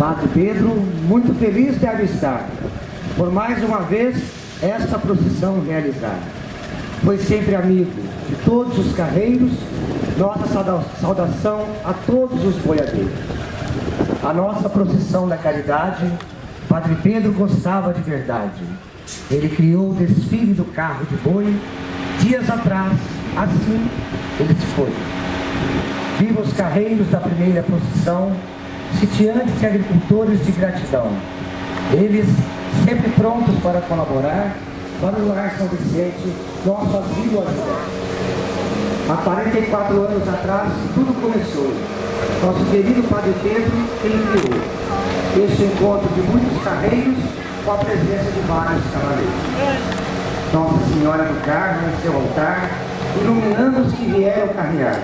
Padre Pedro, muito feliz de avistar, por mais uma vez, esta procissão realizada. Foi sempre amigo de todos os carreiros, nossa saudação a todos os boiadeiros. A nossa procissão da caridade, Padre Pedro gostava de verdade. Ele criou o desfile do carro de boi, dias atrás, assim ele se foi. Viva os carreiros da primeira procissão, sitiantes e agricultores de gratidão. Eles sempre prontos para colaborar para o Lar São Vicente, nosso asilo ajudar. Há 44 anos atrás, tudo começou. Nosso querido Padre Pedro enviou este encontro de muitos carreiros com a presença de vários cavaleiros. Nossa Senhora do Carmo em seu altar, iluminando os que vieram carrear.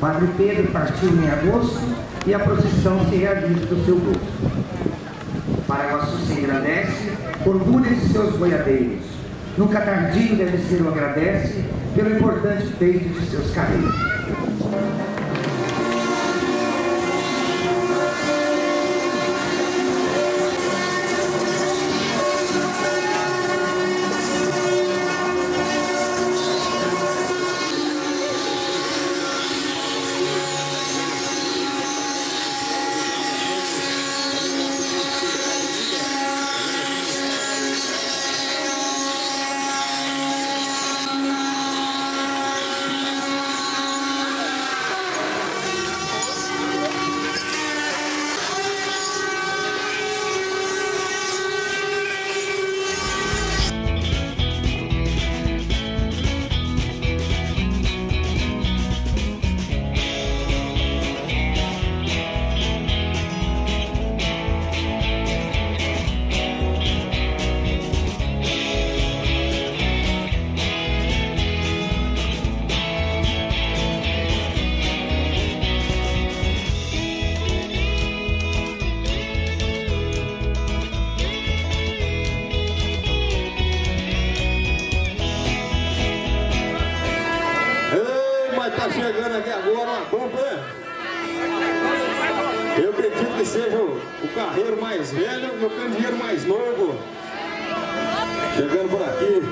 Padre Pedro partiu em agosto e a procissão se realiza do seu gosto. Paraguaçu se engrandece, orgulha de seus boiadeiros. Nunca tardio deve ser o agradece pelo importante feito de seus carreiros. Mas tá chegando aqui agora uma dupla. Eu acredito que seja o, carreiro mais velho e o candeeiro mais novo. Chegando por aqui.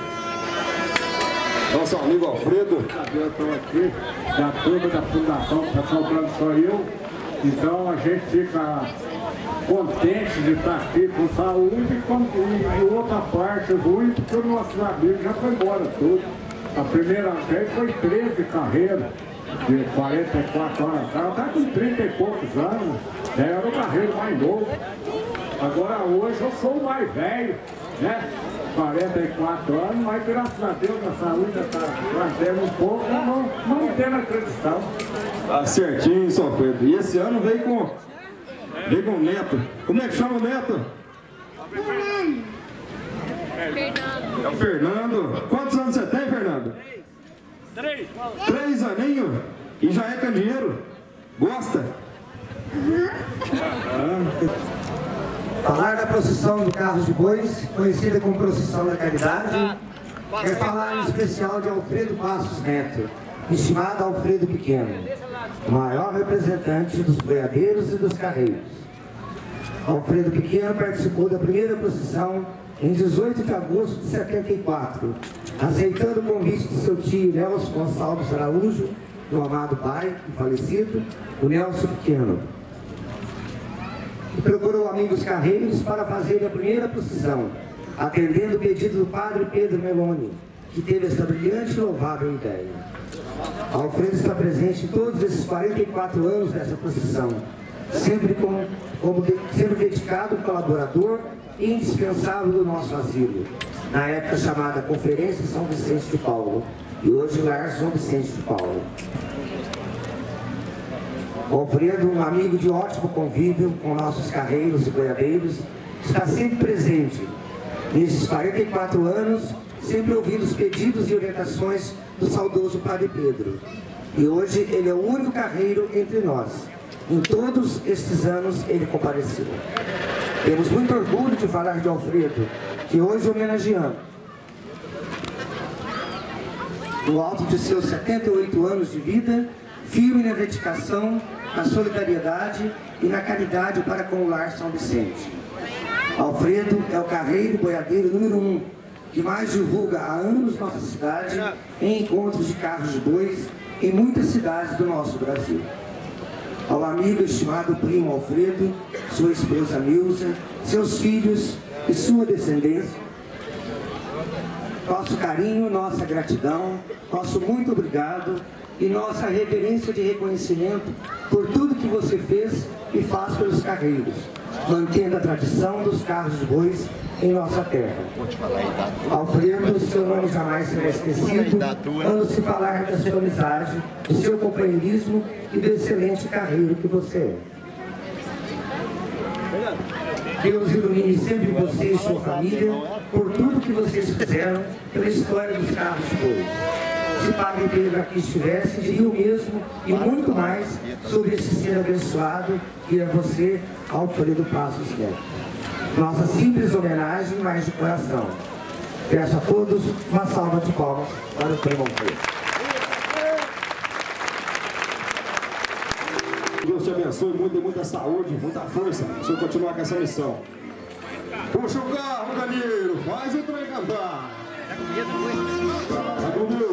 Nosso amigo Alfredo. Eu estou aqui da turma da Fundação Está Sobrando Só Eu. Então a gente fica contente de estar aqui com saúde e, com, e, outra parte ruim, porque o nosso amigo já foi embora tudo. A primeira vez foi 13 carreiras de 44 anos atrás, está com 30 e poucos anos, era o carreiro mais novo. Agora hoje eu sou o mais velho, né? 44 anos, mas graças a Deus a saúde está trazendo um pouco, não, não tendo acreditação. Tá certinho, São Pedro. E esse ano veio com. Veio com o Neto. Como é que chama o Neto? É o Fernando. Quantos anos você tem, Fernando? Três. Três aninhos? E já é candeeiro? Gosta? Falar da procissão do Carros de Bois, conhecida como Procissão da Caridade, é falar em especial de Alfredo Passos Neto, estimado Alfredo Pequeno, o maior representante dos boiadeiros e dos carreiros. Alfredo Pequeno participou da primeira procissão em 18 de agosto de 74, aceitando o convite de seu tio Nelson Gonçalves Araújo, do amado pai, falecido, o Nelson Pequeno e procurou amigos carreiros para fazer a primeira procissão, atendendo o pedido do padre Pedro Meloni, que teve essa brilhante e louvável ideia. Alfredo está presente em todos esses 44 anos dessa procissão, sempre como, como sempre dedicado colaborador indispensável do nosso asilo, na época chamada Conferência São Vicente de Paulo, e hoje Lar São Vicente de Paulo. Alfredo, um amigo de ótimo convívio com nossos carreiros e boiadeiros, está sempre presente. Nesses 44 anos, sempre ouvindo os pedidos e orientações do saudoso Padre Pedro. E hoje ele é o único carreiro entre nós. Em todos estes anos ele compareceu. Temos muito orgulho de falar de Alfredo, que hoje homenageamos. No alto de seus 78 anos de vida, firme na dedicação, na solidariedade e na caridade para com o lar São Vicente. Alfredo é o carreiro boiadeiro número um, que mais divulga há anos nossa cidade em encontros de carros de bois em muitas cidades do nosso Brasil. Ao amigo estimado primo Alfredo, sua esposa Nilza, seus filhos e sua descendência, nosso carinho, nossa gratidão, nosso muito obrigado e nossa reverência de reconhecimento por tudo que você fez e faz pelos carreiros, mantendo a tradição dos carros de bois em nossa terra. Alfredo, seu nome jamais será esquecido, quando se falar da sua amizade, do seu companheirismo e do excelente carreiro que você é. Deus ilumine sempre você e sua família por tudo que vocês fizeram pela história dos carros de boi. Se Padre Pedro aqui estivesse, diria o mesmo e muito mais sobre esse ser abençoado que é você, Alfredo Passos Neto. Nossa simples homenagem, mas de coração. Peço a todos uma salva de palmas para o primo Alfredo. Deus te abençoe muito, muita saúde, muita força. para o senhor continuar com essa missão. Puxa o carro, Danilo. Faz o trem cantar. Tá com Daniel.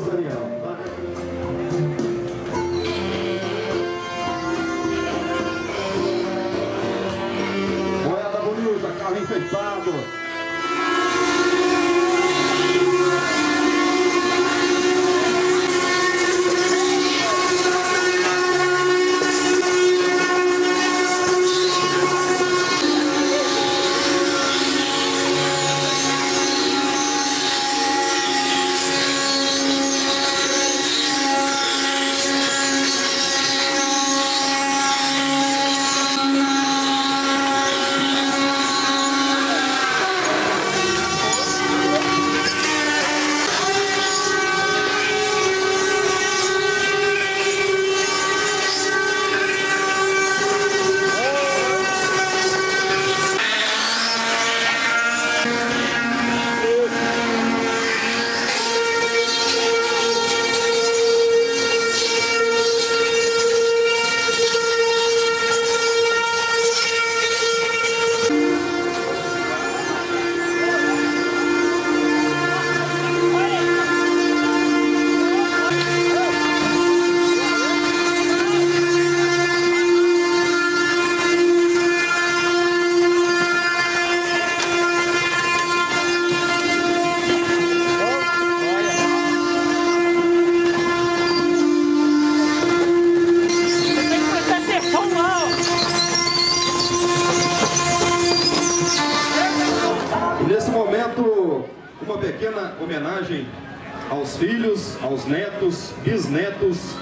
Netos,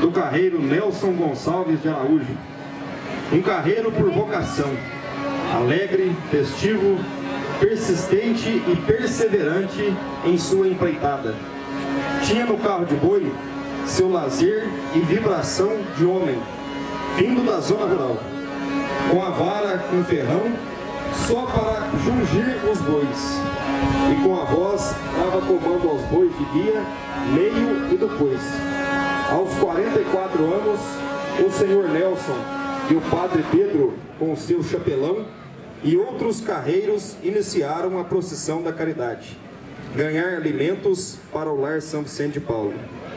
do carreiro Nelson Gonçalves de Araújo. Um carreiro por vocação, alegre, festivo, persistente e perseverante em sua empreitada. Tinha no carro de boi seu lazer e vibração de homem, vindo da zona rural, com a vara com ferrão só para jungir os bois. E com a voz dava comando aos bois de guia, meio e depois. Aos 44 anos, o senhor Nelson e o padre Pedro, com seu chapelão, e outros carreiros iniciaram a procissão da caridade. Ganhar alimentos para o lar São Vicente de Paulo.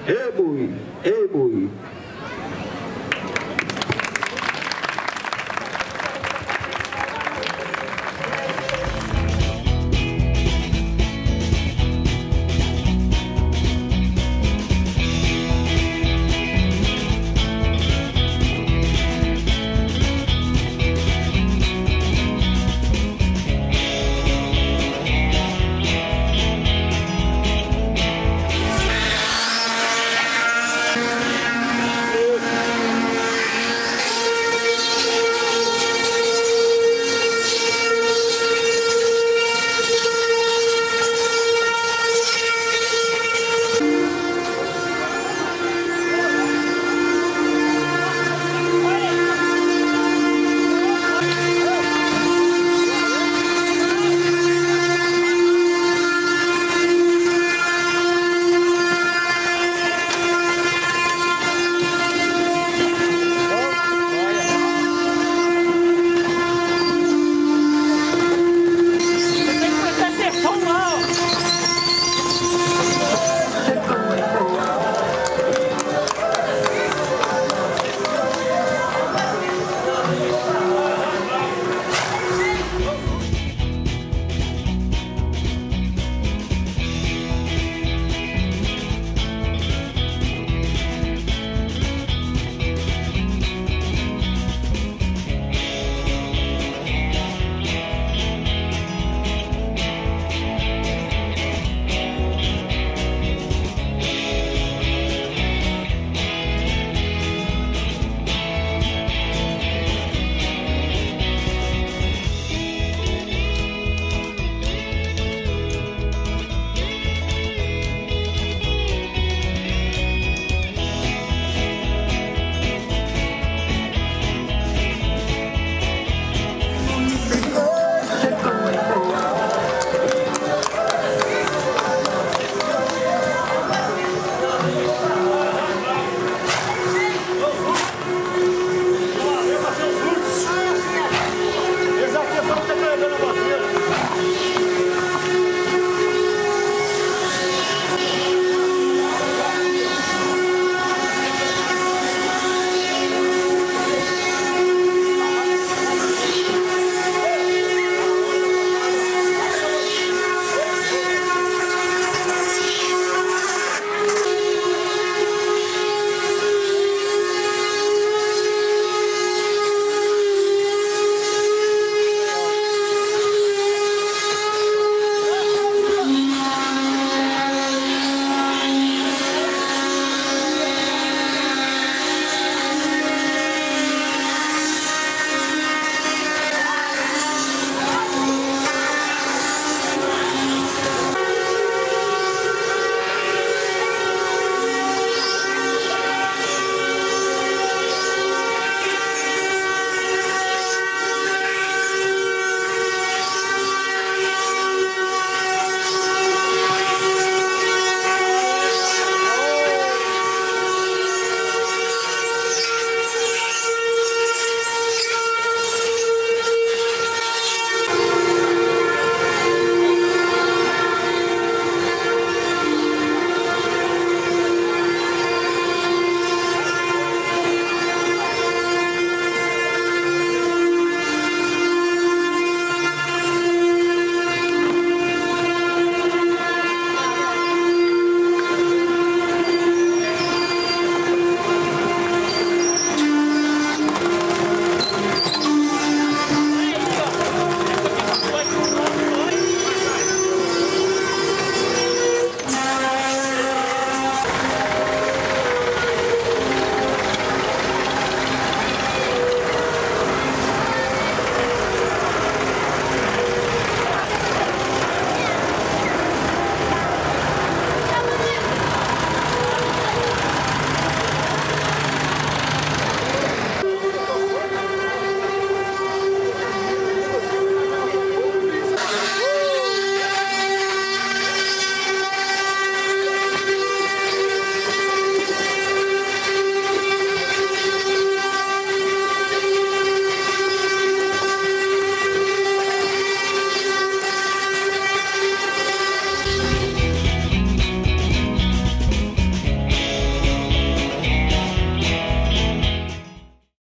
Ei, boi! Ei, boi!